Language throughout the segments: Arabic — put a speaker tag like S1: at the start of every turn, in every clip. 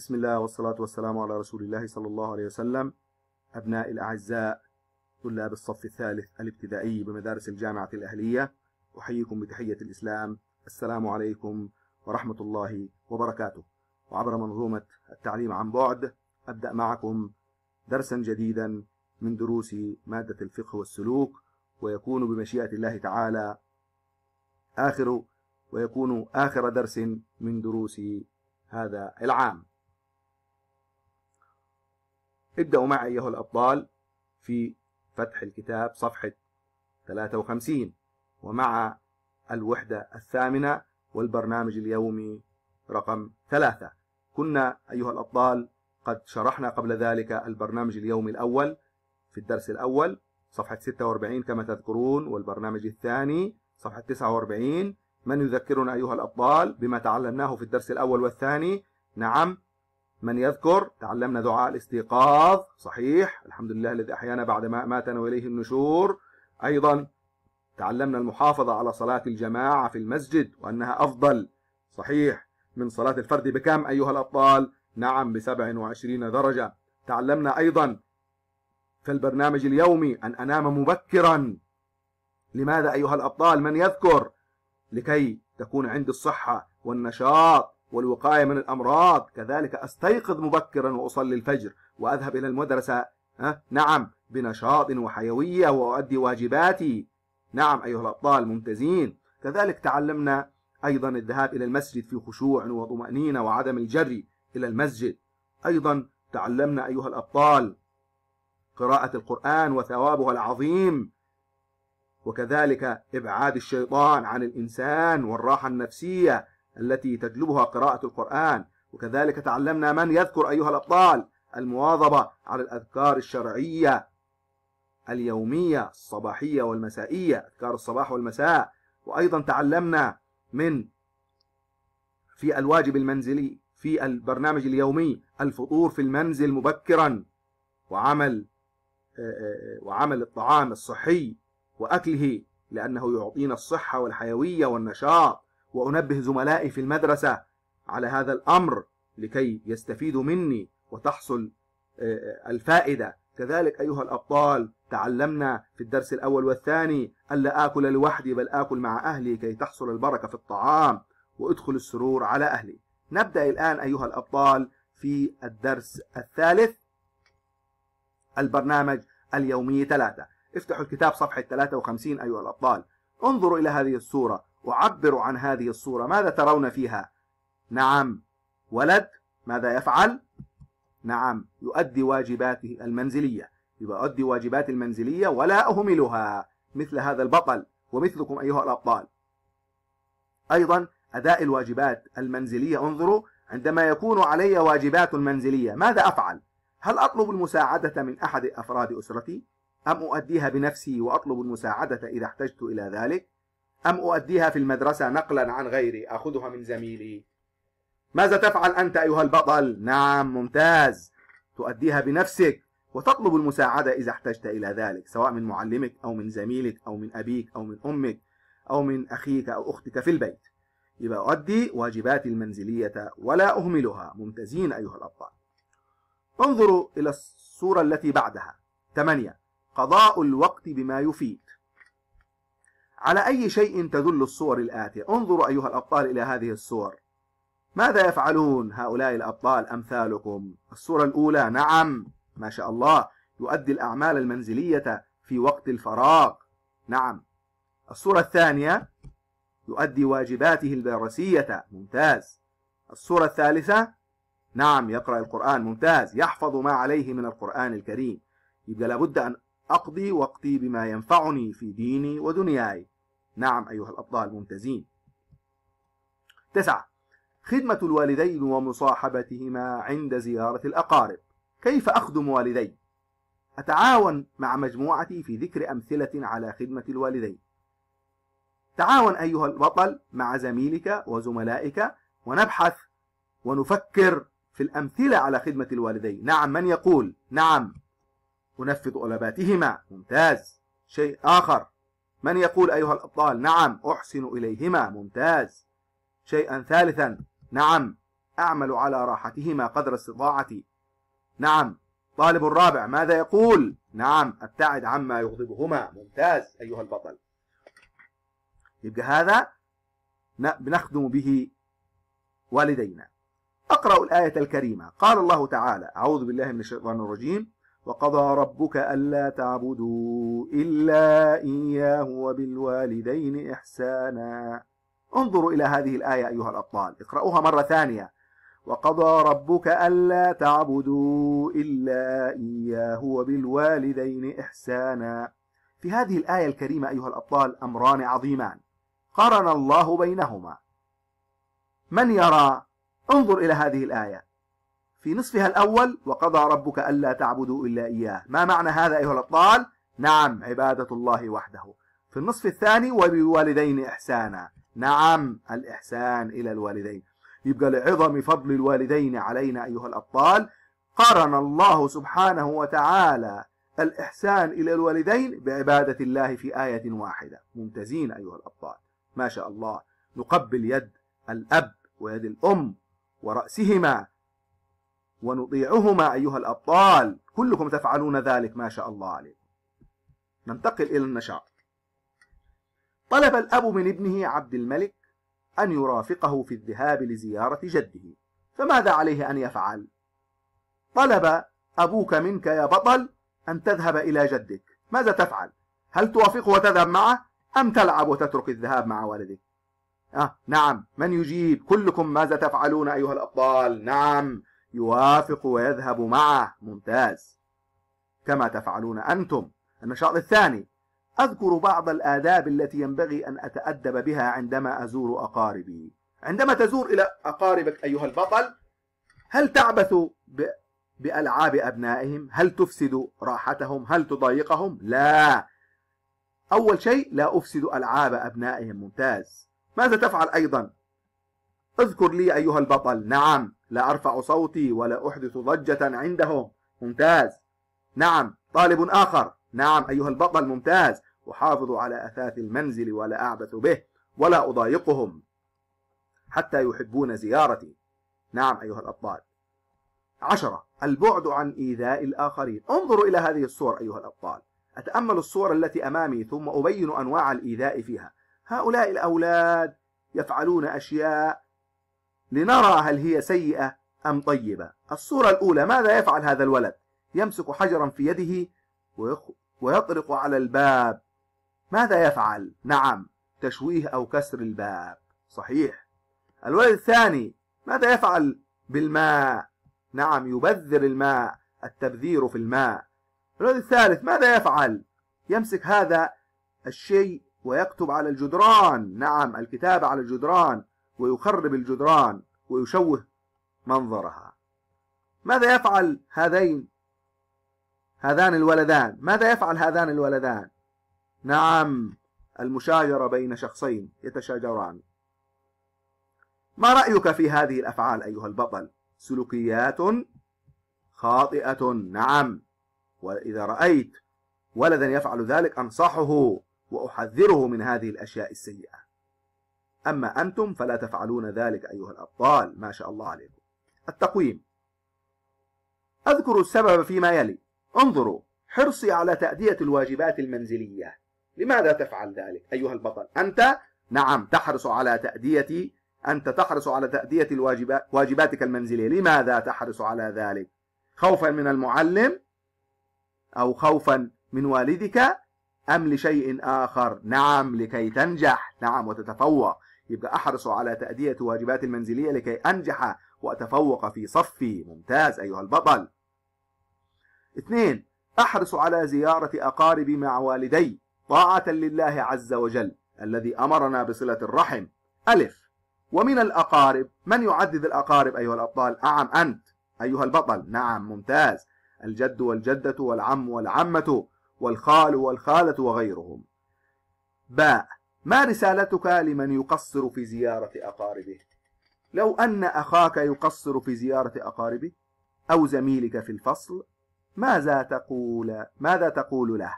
S1: بسم الله والصلاة والسلام على رسول الله صلى الله عليه وسلم أبناء الأعزاء طلاب الصف الثالث الابتدائي بمدارس الجامعة الأهلية. أحييكم بتحية الإسلام. السلام عليكم ورحمة الله وبركاته. وعبر منظومة التعليم عن بعد أبدأ معكم درسا جديدا من دروس مادة الفقه والسلوك ويكون بمشيئة الله تعالى آخر ويكون آخر درس من دروس هذا العام. ابدأوا معي أيها الأبطال في فتح الكتاب صفحة 53 ومع الوحدة الثامنة والبرنامج اليومي رقم ثلاثة. كنا أيها الأبطال قد شرحنا قبل ذلك البرنامج اليومي الأول في الدرس الأول صفحة 46 كما تذكرون والبرنامج الثاني صفحة 49 من يذكرنا أيها الأبطال بما تعلمناه في الدرس الأول والثاني؟ نعم من يذكر تعلمنا دعاء الاستيقاظ صحيح الحمد لله الذي أحيانا بعد ما ماتنا وإليه النشور. أيضا تعلمنا المحافظة على صلاة الجماعة في المسجد وأنها أفضل صحيح من صلاة الفرد بكم أيها الأبطال؟ نعم بسبع وعشرين درجة. تعلمنا أيضا في البرنامج اليومي أن أنام مبكرا. لماذا أيها الأبطال؟ من يذكر؟ لكي تكون عندي الصحة والنشاط. والوقاية من الأمراض. كذلك أستيقظ مبكرا وأصلي الفجر وأذهب إلى المدرسة. أه؟ نعم بنشاط وحيوية وأؤدي واجباتي. نعم أيها الأبطال ممتازين. كذلك تعلمنا أيضا الذهاب إلى المسجد في خشوع وطمأنينة وعدم الجري إلى المسجد. أيضا تعلمنا أيها الأبطال قراءة القرآن وثوابها العظيم. وكذلك إبعاد الشيطان عن الإنسان والراحة النفسية. التي تجلبها قراءة القرآن. وكذلك تعلمنا من يذكر أيها الأبطال؟ المواظبة على الأذكار الشرعية اليومية الصباحية والمسائية أذكار الصباح والمساء. وأيضا تعلمنا من في الواجب المنزلي في البرنامج اليومي الفطور في المنزل مبكرا. وعمل وعمل الطعام الصحي وأكله لأنه يعطينا الصحة والحيوية والنشاط. وأنبه زملائي في المدرسة على هذا الأمر لكي يستفيدوا مني وتحصل الفائدة. كذلك أيها الأبطال تعلمنا في الدرس الأول والثاني ألا آكل لوحدي بل آكل مع أهلي كي تحصل البركة في الطعام وأدخل السرور على أهلي. نبدأ الآن أيها الأبطال في الدرس الثالث البرنامج اليومي ثلاثة. افتحوا الكتاب صفحة 53 أيها الأبطال. انظروا إلى هذه الصورة وعبروا عن هذه الصورة. ماذا ترون فيها؟ نعم. ولد؟ ماذا يفعل؟ نعم. يؤدي واجباته المنزلية. يؤدي واجبات المنزلية ولا أهملها مثل هذا البطل ومثلكم أيها الأبطال. أيضا أداء الواجبات المنزلية. انظروا عندما يكون علي واجبات منزلية ماذا أفعل؟ هل أطلب المساعدة من أحد أفراد أسرتي؟ أم أؤديها بنفسي وأطلب المساعدة إذا احتجت إلى ذلك؟ أم أؤديها في المدرسة نقلا عن غيري أخذها من زميلي. ماذا تفعل أنت أيها البطل؟ نعم ممتاز. تؤديها بنفسك وتطلب المساعدة إذا احتجت إلى ذلك سواء من معلمك أو من زميلك أو من أبيك أو من أمك أو من أخيك أو أختك في البيت. يبقى أؤدي واجباتي المنزلية ولا أهملها. ممتازين أيها الأبطال. انظروا إلى الصورة التي بعدها. ثمانية. قضاء الوقت بما يفيد. على أي شيء تدل الصور الآتية. انظروا أيها الأبطال إلى هذه الصور. ماذا يفعلون هؤلاء الأبطال أمثالكم؟ الصورة الأولى نعم ما شاء الله يؤدي الأعمال المنزلية في وقت الفراغ. نعم. الصورة الثانية يؤدي واجباته الدراسية ممتاز. الصورة الثالثة نعم يقرأ القرآن ممتاز يحفظ ما عليه من القرآن الكريم. يبقى لابد أن أقضي وقتي بما ينفعني في ديني ودنياي. نعم أيها الأبطال ممتازين تسعة خدمة الوالدين ومصاحبتهما عند زيارة الأقارب. كيف أخدم والدي؟ أتعاون مع مجموعتي في ذكر أمثلة على خدمة الوالدين. تعاون أيها البطل مع زميلك وزملائك ونبحث ونفكر في الأمثلة على خدمة الوالدين. نعم من يقول؟ نعم. أنفذ طلباتهما ممتاز. شيء آخر. من يقول أيها الأبطال نعم أحسن إليهما. ممتاز. شيئا ثالثا. نعم أعمل على راحتهما قدر استطاعتي. نعم. طالب الرابع ماذا يقول؟ نعم أبتعد عما يغضبهما. ممتاز. أيها البطل. يبقى هذا بنخدم به والدينا. أقرأ الآية الكريمة. قال الله تعالى أعوذ بالله من الشيطان الرجيم. وقضى ربك ألا تعبدوا إلا إياه وبالوالدين إحسانا. انظروا إلى هذه الآية أيها الأبطال اقرأوها مرة ثانية. وقضى ربك ألا تعبدوا إلا إياه وبالوالدين إحسانا. في هذه الآية الكريمة أيها الأبطال أمران عظيمان. قرن الله بينهما. من يرى؟ انظر إلى هذه الآية. في نصفها الأول وقضى ربك ألا تعبدوا إلا إياه. ما معنى هذا أيها الأبطال؟ نعم عبادة الله وحده. في النصف الثاني وبالوالدين إحسانا. نعم الإحسان إلى الوالدين. يبقى لعظم فضل الوالدين علينا أيها الأبطال. قرن الله سبحانه وتعالى الإحسان إلى الوالدين بعبادة الله في آية واحدة. ممتازين أيها الأبطال. ما شاء الله. نقبل يد الأب ويد الأم ورأسهما. ونطيعهما أيها الأبطال كلكم تفعلون ذلك ما شاء الله عليكم ننتقل إلى النشاط طلب الأب من ابنه عبد الملك أن يرافقه في الذهاب لزيارة جده فماذا عليه أن يفعل؟ طلب أبوك منك يا بطل أن تذهب إلى جدك ماذا تفعل؟ هل توافقه وتذهب معه؟ أم تلعب وتترك الذهاب مع والدك؟ آه نعم من يجيب كلكم ماذا تفعلون أيها الأبطال نعم يوافق ويذهب معه. ممتاز. كما تفعلون أنتم. النشاط الثاني. أذكر بعض الآداب التي ينبغي أن أتأدب بها عندما أزور أقاربي. عندما تزور إلى أقاربك أيها البطل هل تعبث بألعاب أبنائهم؟ هل تفسد راحتهم؟ هل تضايقهم؟ لا. أول شيء لا أفسد ألعاب أبنائهم. ممتاز. ماذا تفعل أيضا؟ اذكر لي أيها البطل. نعم. لا أرفع صوتي ولا أحدث ضجة عندهم. ممتاز. نعم. طالب آخر. نعم أيها البطل. ممتاز. أحافظ على أثاث المنزل ولا أعبث به ولا أضايقهم حتى يحبون زيارتي. نعم أيها الأبطال. عشرة. البعد عن إيذاء الآخرين. انظروا إلى هذه الصور أيها الأبطال. أتأمل الصور التي أمامي ثم أبين أنواع الإيذاء فيها. هؤلاء الأولاد يفعلون أشياء لنرى هل هي سيئة أم طيبة. الصورة الأولى ماذا يفعل هذا الولد؟ يمسك حجرا في يده ويطرق على الباب. ماذا يفعل؟ نعم تشويه أو كسر الباب. صحيح. الولد الثاني ماذا يفعل بالماء؟ نعم يبذر الماء التبذير في الماء. الولد الثالث ماذا يفعل؟ يمسك هذا الشيء ويكتب على الجدران. نعم الكتابة على الجدران. ويخرب الجدران ويشوه منظرها. ماذا يفعل هذين؟ هذان الولدان. ماذا يفعل هذان الولدان؟ نعم المشاجرة بين شخصين يتشاجران. ما رأيك في هذه الأفعال أيها البطل؟ سلوكيات خاطئة نعم. وإذا رأيت ولدا يفعل ذلك أنصحه وأحذره من هذه الأشياء السيئة. أما أنتم فلا تفعلون ذلك أيها الأبطال ما شاء الله عليكم. التقويم. أذكر السبب فيما يلي. انظروا حرصي على تأدية الواجبات المنزلية. لماذا تفعل ذلك أيها البطل؟ أنت؟ نعم تحرص على تأدية أنت تحرص على تأدية الواجبات واجباتك المنزلية. لماذا تحرص على ذلك؟ خوفا من المعلم أو خوفا من والدك أم لشيء آخر؟ نعم لكي تنجح. نعم وتتفوق. يبقى أحرص على تأدية واجبات المنزلية لكي أنجح وأتفوق في صفي ممتاز أيها البطل. اثنين أحرص على زيارة أقاربي مع والدي طاعة لله عز وجل الذي أمرنا بصلة الرحم. ألف ومن الأقارب من يعدد الأقارب أيها الأبطال؟ أعم أنت أيها البطل. نعم ممتاز. الجد والجدة والعم والعمة والخال والخالة وغيرهم. باء ما رسالتك لمن يقصر في زيارة أقاربه؟ لو أن أخاك يقصر في زيارة أقاربه أو زميلك في الفصل ماذا تقول؟ ماذا تقول له؟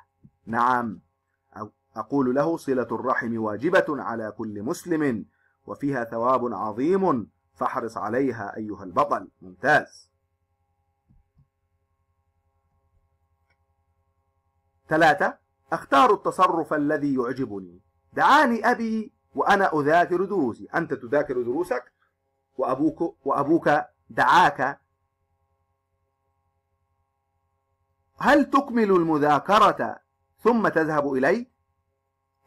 S1: نعم. أقول له صلة الرحم واجبة على كل مسلم وفيها ثواب عظيم فاحرص عليها أيها البطل. ممتاز. ثلاثة أختار التصرف الذي يعجبني. دعاني أبي وأنا أذاكر دروسي. أنت تذاكر دروسك؟ وأبوك, وأبوك دعاك. هل تكمل المذاكرة ثم تذهب إلي؟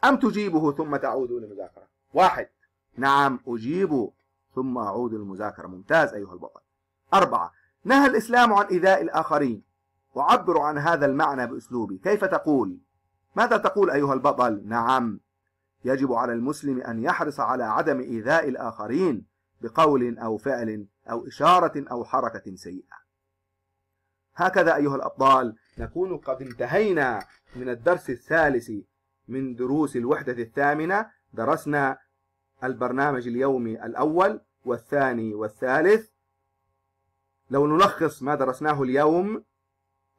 S1: أم تجيبه ثم تعود للمذاكرة؟ واحد. نعم أجيب ثم أعود للمذاكرة. ممتاز أيها البطل. أربعة. نهى الإسلام عن إيذاء الآخرين. أعبر عن هذا المعنى بأسلوبي. كيف تقول؟ ماذا تقول أيها البطل؟ نعم. يجب على المسلم أن يحرص على عدم إيذاء الآخرين بقول أو فعل أو إشارة أو حركة سيئة. هكذا أيها الأبطال نكون قد انتهينا من الدرس الثالث من دروس الوحدة الثامنة. درسنا البرنامج اليومي الأول والثاني والثالث. لو نلخص ما درسناه اليوم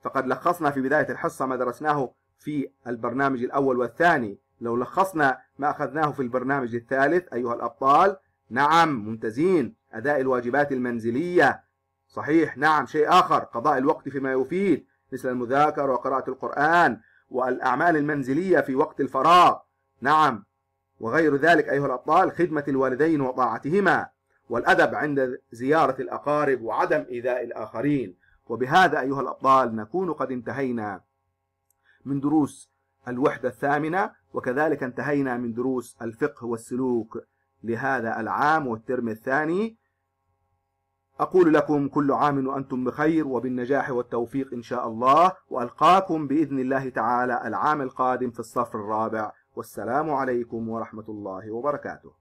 S1: فقد لخصنا في بداية الحصة ما درسناه في البرنامج الأول والثاني. لو لخصنا ما أخذناه في البرنامج الثالث أيها الأبطال نعم ممتازين. أداء الواجبات المنزلية. صحيح نعم شيء آخر قضاء الوقت فيما يفيد مثل المذاكرة وقراءة القرآن والأعمال المنزلية في وقت الفراغ. نعم. وغير ذلك أيها الأبطال خدمة الوالدين وطاعتهما والأدب عند زيارة الأقارب وعدم إيذاء الآخرين. وبهذا أيها الأبطال نكون قد انتهينا من دروس الوحدة الثامنة وكذلك انتهينا من دروس الفقه والسلوك لهذا العام والترم الثاني. أقول لكم كل عام وأنتم بخير وبالنجاح والتوفيق إن شاء الله وألقاكم بإذن الله تعالى العام القادم في الصف الرابع. والسلام عليكم ورحمة الله وبركاته.